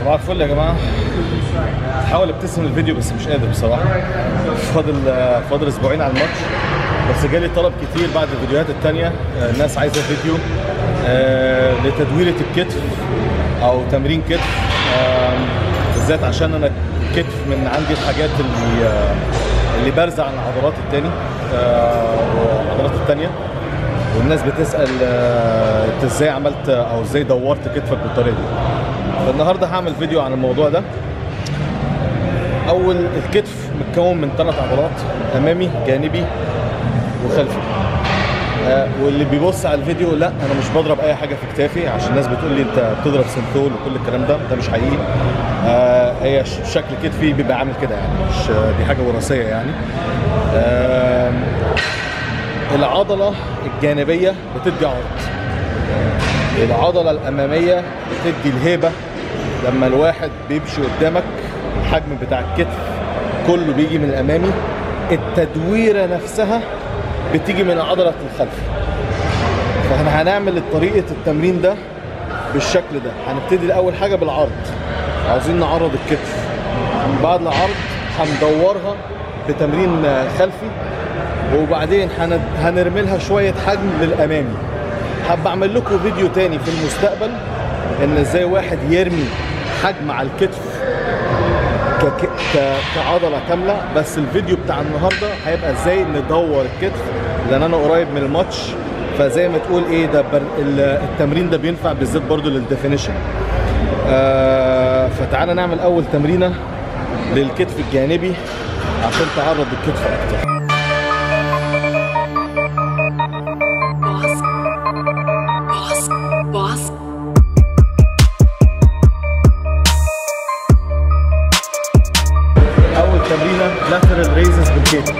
صباح الفل يا جماعة. حاول ابتسم الفيديو بس مش قادر بصراحة. فاضل فاضل أسبوعين على الماتش. بس جالي طلب كتير بعد الفيديوهات التانية. آه، الناس عايزة فيديو آه، لتدويره الكتف أو تمرين كتف. بالذات عشان أنا كتف من عندي الحاجات اللي آه، اللي بارزة عن العضلات التاني آه، العضلات التانية. والناس بتسأل آه، أنت إزاي عملت أو إزاي دورت كتفك بالطريقة دي؟ فالنهارده هعمل فيديو عن الموضوع ده. أول الكتف متكون من ثلاث عضلات أمامي جانبي وخلفي. آه واللي بيبص على الفيديو لا أنا مش بضرب أي حاجة في كتافي عشان الناس بتقول لي أنت بتضرب سنتول وكل الكلام ده ده مش حقيقي. آه هي شكل كتفي بيبقى عامل كده يعني مش دي حاجة وراثية يعني. آه العضلة الجانبية بتدي عرض. العضلة الأمامية بتدي الهيبة. لما الواحد بيمشي قدامك الحجم بتاع الكتف كله بيجي من الأمامي التدويرة نفسها بتيجي من عضلة الخلف. فإحنا هنعمل طريقة التمرين ده بالشكل ده. هنبتدي الأول حاجة بالعرض. عاوزين نعرض الكتف. بعد العرض هندورها بتمرين خلفي وبعدين هن- هنرمي لها شوية حجم للأمامي. حابب أعمل لكم فيديو تاني في المستقبل إن إزاي واحد يرمي حجم على الكتف ك- ك- كعضلة كاملة بس الفيديو بتاع النهارده هيبقى إزاي ندور الكتف لأن أنا قريب من الماتش فزي ما تقول إيه ده بر... ال- التمرين ده بينفع بالذات برضو لل definition. آه فتعالى نعمل أول تمرينة للكتف الجانبي عشان تعرض الكتف أكتر. Raises بالكتف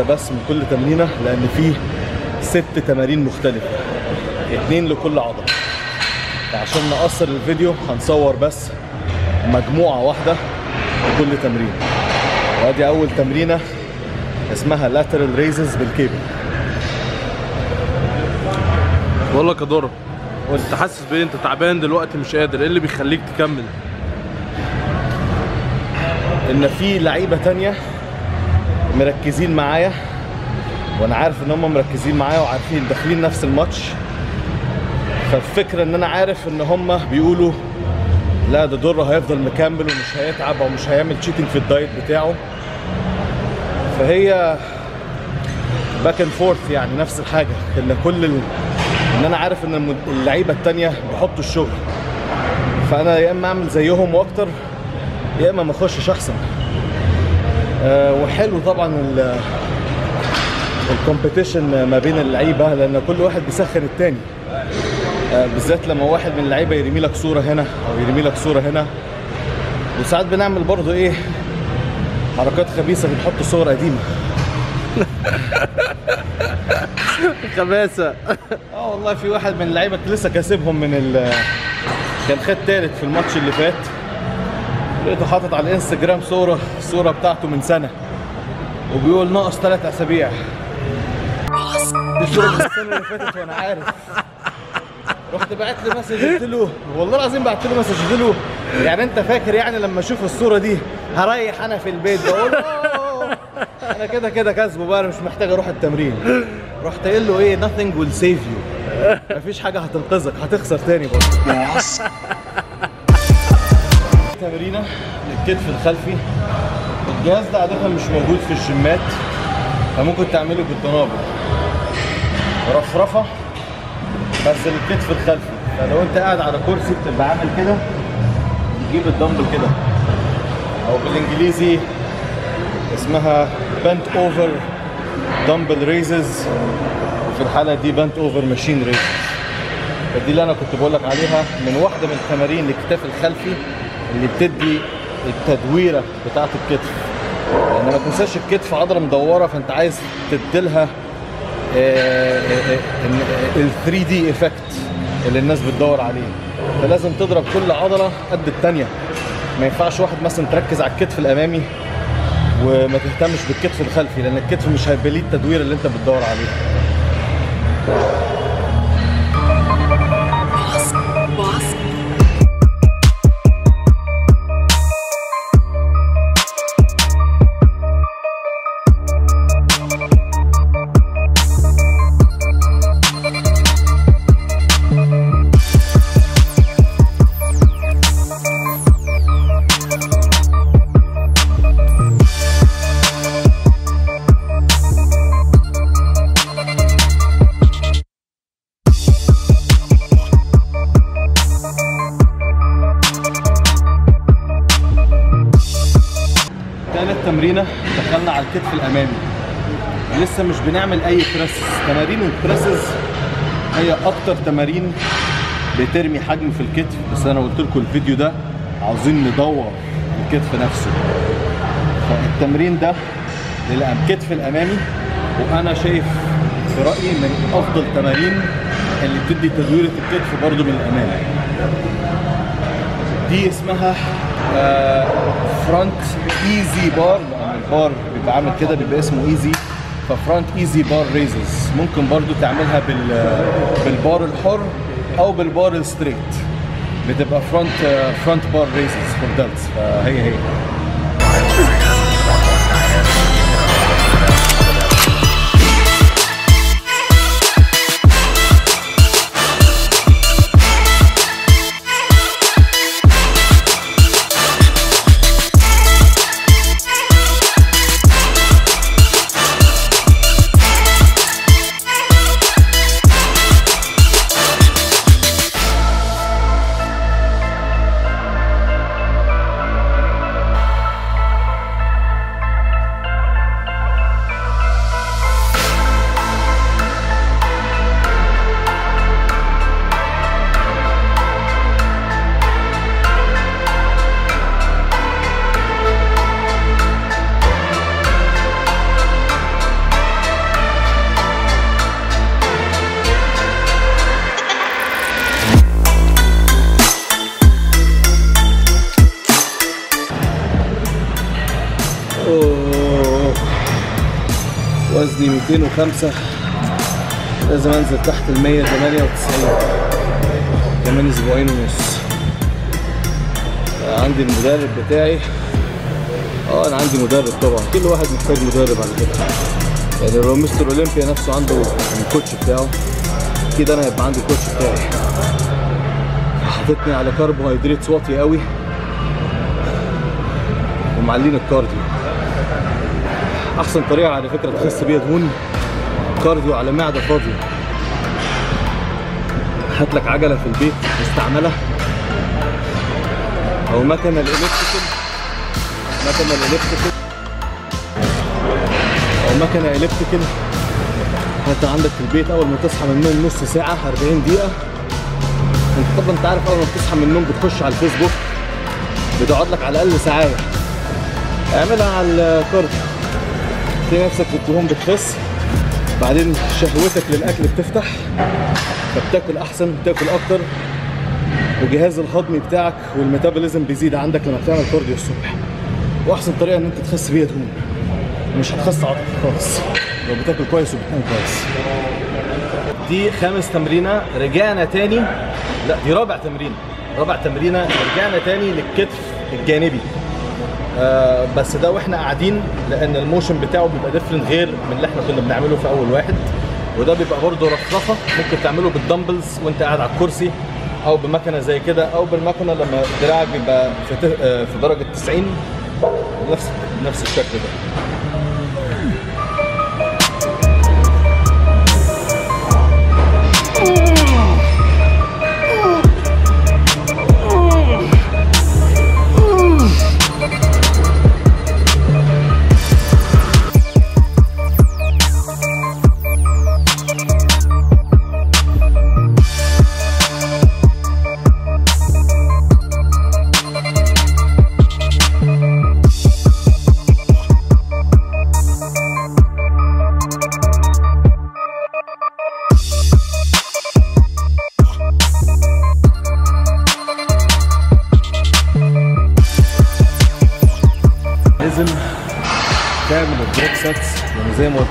واحدة بس من كل تمرينة لأن فيه ست تمارين مختلفة. اتنين لكل عضلة. فعشان نقصر الفيديو هنصور بس مجموعة واحدة لكل تمرين وأدي أول تمرينة اسمها lateral raises بالكيبل بقول لك يا دورة وانت حاسس بإيه؟ أنت تعبان دلوقتي مش قادر إيه اللي بيخليك تكمل؟ إن في لعيبة تانية مركزين معايا. وأنا عارف إن هم مركزين معايا وعارفين داخلين نفس الماتش. فالفكرة إن أنا عارف إن هم بيقولوا لا ده دره هيفضل مكمل ومش هيتعب أو مش هيعمل cheating في ال diet بتاعه. فهي back and forth يعني نفس الحاجة. إن كل ال... إن أنا عارف إن اللعيبة التانية بيحطوا الشغل. فأنا يا إما أعمل زيهم وأكتر يا إما ما أخشش أحسن. وحلو طبعا ال الكومبيتيشن ما بين اللعيبة لأن كل واحد بيسخن التاني. آه بالذات لما واحد من اللعيبة يرمي لك صورة هنا أو يرمي لك صورة هنا. وساعات بنعمل برضو إيه حركات خبيثة بنحط صور قديمة. خباثة. آه والله في واحد من اللعيبة لسه كاسبهم من ال كان خد تالت في الماتش اللي فات. لقيته حاطط على الإنستجرام صوره الصورة بتاعته من سنة. وبيقول ناقص ثلاث أسابيع. دي الصورة من السنة اللي فاتت وأنا عارف. رحت بعت له message قلت له والله العظيم بعت له message قلت له يعني أنت فاكر يعني لما أشوف الصورة دي هريح أنا في البيت بقول "oh، أنا كده كده كسبه بقى أنا مش محتاج أروح التمرين. رحت قايل له إيه nothing will save you. مفيش حاجة هتنقذك هتخسر تاني برضه. تمرينة للكتف الخلفي. الجهاز ده عادة مش موجود في الجيمات فممكن تعمله بالدنابل رفرفة بس للكتف الخلفي. فلو انت قاعد على كرسي بتبقى عامل كده تجيب الدمبل كده. أو بالانجليزي اسمها bent over dumbbell raises في الحالة دي bent over machine raises فدي اللي أنا كنت بقول لك عليها. من واحدة من تمارين الكتاف الخلفي اللي بتدي التدويرة بتاعة الكتف. لأن ما تنساش الكتف عضلة مدورة فأنت عايز تديلها ال 3D effect اللي الناس بتدور عليه. فلازم تضرب كل عضلة قد الثانية ما ينفعش واحد مثلا تركز على الكتف الأمامي وما تهتمش بالكتف الخلفي لأن الكتف مش هيبقى ليه التدوير اللي أنت بتدور عليه. تمرينه دخلنا على الكتف الأمامي. لسه مش بنعمل أي presses تمارين ال presses هي أكتر تمارين بترمي حجم في الكتف بس أنا قلت لكم الفيديو ده عاوزين ندور الكتف نفسه. فالتمرين ده للكتف الأمامي وأنا شايف في رأيي من أفضل تمارين اللي بتدي تدويره الكتف برضو من الامام دي اسمها front EZ bar ال bar بيبقى عامل كده بيبقى اسمه EZ ف front EZ bar raises ممكن برضو تعملها بال بالبار الحر أو بال bar ال straight. بتبقى front front bar raises for delts فهي هي. وزني 205 لازم انزل تحت ال 198 كمان أسبوعين ونص. عندي المدرب بتاعي. آه أنا عندي مدرب طبعا. كل واحد محتاج مدرب على فكره يعني لو مستر أولمبيا نفسه عنده الكوتش بتاعه أكيد أنا هيبقى عندي الكوتش بتاعي. حاططني على كربوهيدرات واطي قوي. ومعلين ال cardio. أحسن طريقة على فكرة تخس بيها دهون. cardio على معدة فاضية. هات لك عجلة في البيت مستعمله أو مكنة ال electrical. مكنة ال electrical. أو مكنة electrical. هاتها عندك في البيت أول ما تصحى من النوم نص ساعة 40 دقيقة. أنت طبعا أنت عارف أول ما بتصحى من النوم بتخش على الفيسبوك. بتقعد لك على الأقل ساعة. اعملها على ال cardio. تلاقي نفسك الدهون بتخس بعدين شهوتك للأكل بتفتح فبتاكل أحسن بتاكل أكتر وجهاز الهضمي بتاعك وال metabolism بيزيد عندك لما بتعمل cardio الصبح. وأحسن طريقة إن أنت تخس بيها دهون مش هتخس عضلات خالص. لو بتاكل كويس وبتنام كويس. دي خامس تمرينة رجعنا تاني. لا دي رابع تمرينة. رابع تمرينة رجعنا تاني للكتف الجانبي. آه بس ده وإحنا قاعدين لأن ال motion بتاعه بيبقى different غير من اللي إحنا كنا بنعمله في أول واحد. وده بيبقى برضه رفرفة ممكن تعمله بال dumbbells وانت قاعد على الكرسي أو بمكنة زي كده أو بالمكنة لما دراعك بيبقى في, آه، درجة 90 نفس نفس الشكل ده.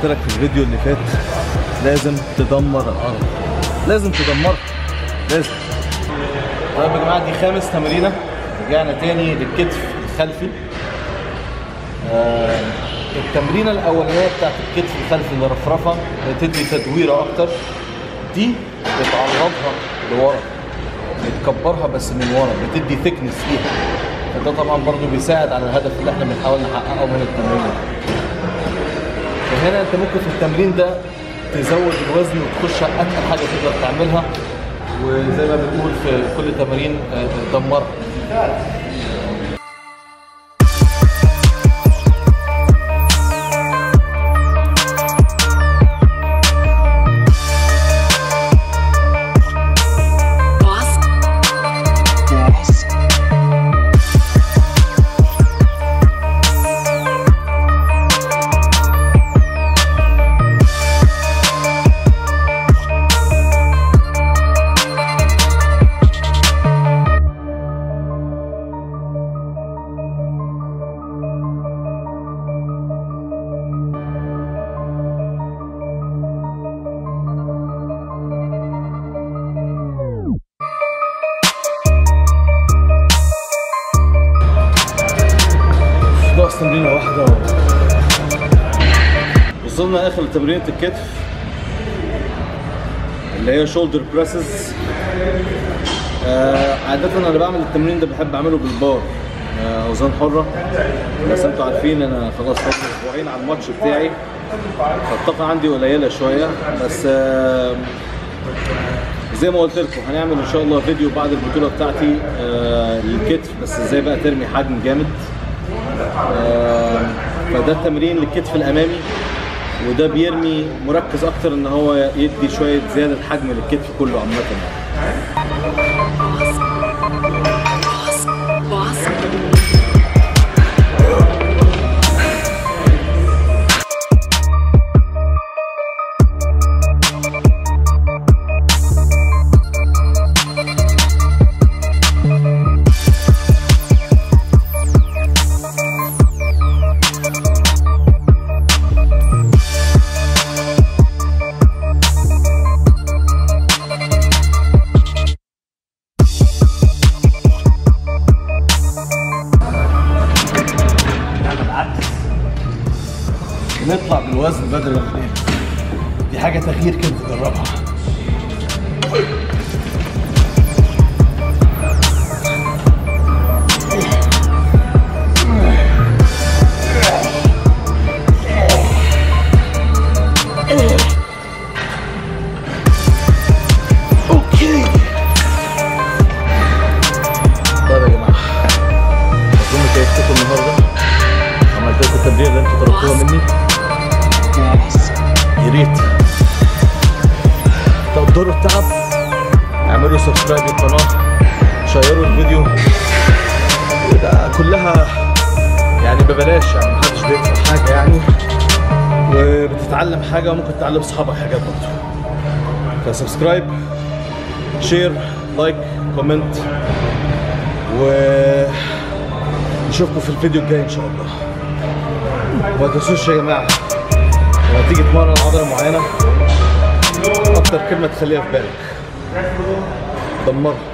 قلت لك في الفيديو اللي فات لازم تدمر الأرض. لازم تدمرها. لازم. طيب يا جماعة دي خامس تمرينة. رجعنا تاني للكتف الخلفي. آه التمرينة الأولانية بتاعت الكتف الخلفي اللي رفرفه بتدي تدويرة أكتر دي بتعرضها لورا. بتكبرها بس من ورا بتدي ثيكنس فيها. فده طبعا برضو بيساعد على الهدف اللي إحنا بنحاول نحققه من التمرين ده. فهنا انت ممكن في التمرين ده تزود الوزن وتخش اتقل حاجة تقدر تعملها. وزي ما بنقول في كل تمارين آه، دمرها وصلنا آخر تمرينة الكتف اللي هي شولدر بريسز آه عادة أنا بعمل التمرين ده بحب أعمله بالبار. آه، أوزان حرة. بس أنتوا عارفين أنا خلاص فاضل أسبوعين على الماتش بتاعي. فالطاقة عندي قليلة شوية. بس آه زي ما قلت لكم هنعمل إن شاء الله فيديو بعد البطولة بتاعتي آه للكتف. بس إزاي بقى ترمي حجم جامد؟ آه، فده التمرين للكتف الأمامي. وده بيرمي مركز أكتر إن هو يدي شوية زيادة حجم للكتف كله عامة. كلها يعني ببلاش يعني محدش بيدفع حاجة يعني. وبتتعلم حاجة وممكن تعلم اصحابك حاجات برضه. ف subscribe share like comment و نشوفكم في الفيديو الجاي إن شاء الله. وما تنسوش يا جماعة لما تيجي تمرن عضلة معينة أكتر كلمة تخليها في بالك. دمرها.